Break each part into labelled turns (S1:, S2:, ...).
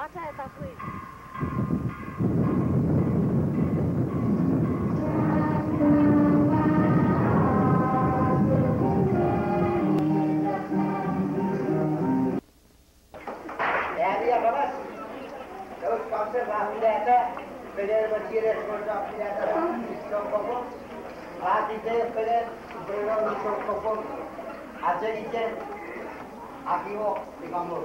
S1: Até, tá fluindo. Ayer y ayer, aquí vos, digamos.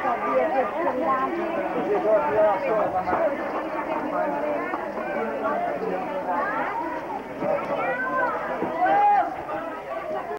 S1: Thank you.